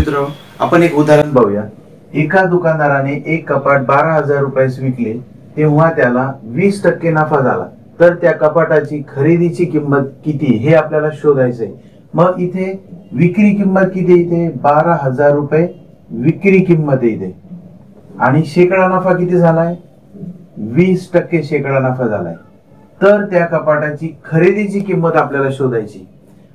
मित्र आपण एक उदाहरण बघूया. एका दुकानदाराने एक कपाट बारा हजार रुपयास विकले तेव्हा त्याला वीस टक्के नफा झाला. तर त्या कपाटाची खरेदीची किंमत किती हे आपल्याला शोधायचंय. मग इथे विक्री किंमत किती इथे? बारा हजार रुपये विक्री किंमत इथे. आणि शेकडा नफा किती झालाय? वीस टक्के शेकडा नफा झालाय. तर त्या कपाटाची खरेदीची किंमत आपल्याला शोधायची.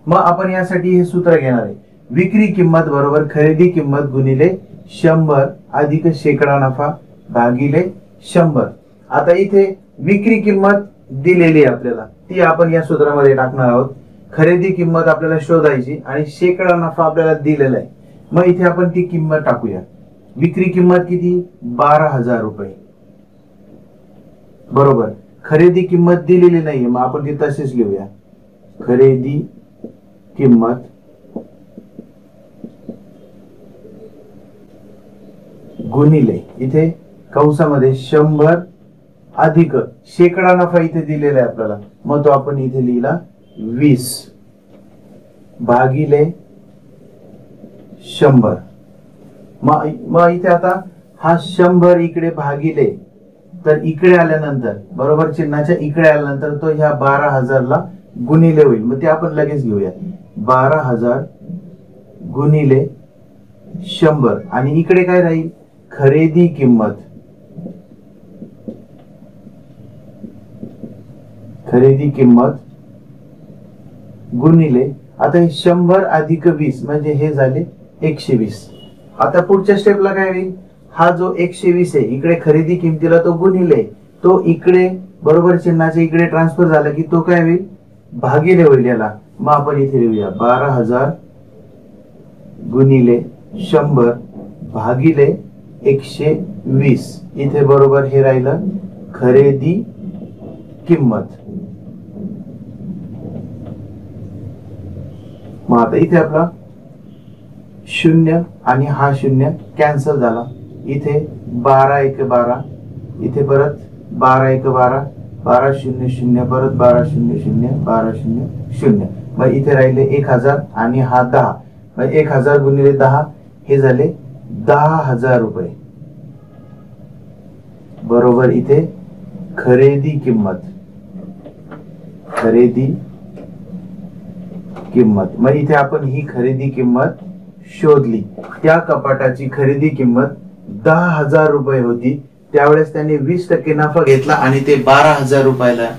मग आपण यासाठी हे सूत्र घेणार आहे. विक्री किंमत बरोबर खरेदी किंमत गुणिले शंभर अधिक शेकडा नफा भागिले शंभर. आता इथे विक्री किंमत दिलेली आहे आपल्याला. ती आपण या सूत्रामध्ये टाकणार आहोत. खरेदी किंमत आपल्याला शोधायची आणि शेकडा नफा आपल्याला दिलेला आहे. मग इथे आपण ती किंमत टाकूया. विक्री किंमत किती? बारा हजार रुपये. बरोबर. खरेदी किंमत दिलेली नाहीये मग आपण ती तशीच घेऊया. खरेदी किंमत गुणिले. इथे कंसामध्ये शंभर अधिक शेकडा नफा इथे दिलेला आहे आपल्याला. मग तो आपण इथे लिहिला वीस. भागिले शंभर. मग मग इथे आता हा शंभर इकडे भागिले तर इकडे आल्यानंतर बरोबर चिन्हाच्या इकडे आल्यानंतर तो ह्या बारा हजारला गुणिले होईल. मग ते आपण लगेच घेऊया बारा हजार गुणिले शंभर. आणि इकडे काय राहील? खरेदी किंमत. खरेदी किंमत गुणिले आता हे शंभर अधिक वीस म्हणजे हे झाले एकशे वीस. आता पुढच्या स्टेपला काय होईल? हा जो एकशे वीस आहे इकडे खरेदी किमतीला तो गुणिले तो इकडे बरोबर चिन्हाचे इकडे ट्रान्सफर झाला की तो काय होईल? भागिले होईल याला. मग आपण इथे लिहूया बारा हजार गुणिले शंभर भागिले एकशे वीस. इथे बरोबर हे राहिलं खरेदी किंमत. मग आता इथे आपला शून्य आणि हा शून्य कॅन्सल झाला. इथे बारा एक बारा. इथे परत बारा एक बारा. बारा शून्य शून्य. परत बारा शून्य शून्य. बारा शून्य शून्य. मग इथे राहिले एक हजार आणि हा दहा. मग एक हजार गुणिले दहा हे झाले दहा हजार रुपये. बरोबर इथे खरेदी किंमत. खरेदी किंमत. मग इथे आपण ही खरेदी किंमत शोधली. त्या कपाटाची खरेदी किंमत दहा हजार रुपये होती. त्यावेळेस त्यांनी वीस टक्के नफा घेतला आणि ते बारा हजार रुपयाला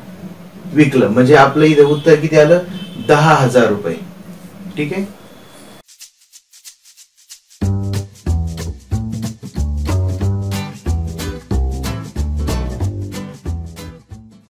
विकलं. म्हणजे आपलं इथे उत्तर किती आलं? दहा हजार रुपये. ठीक आहे?